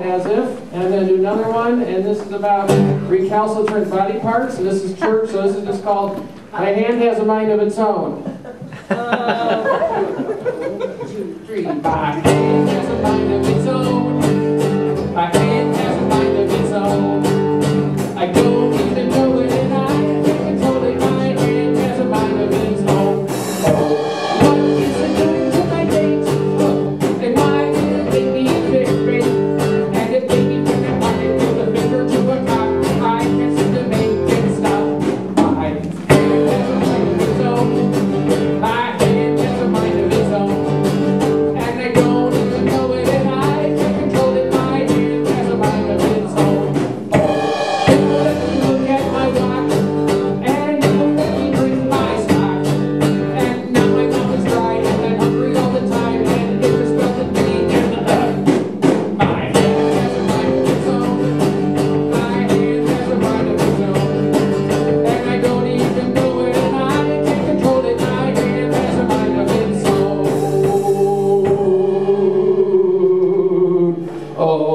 as if, and I'm going to do another one, and this is about recalcitrant body parts. And this is church, so this is just called My Hand Has a Mind of Its Own. Oh. Uh. My hand has a mind of its own. oh,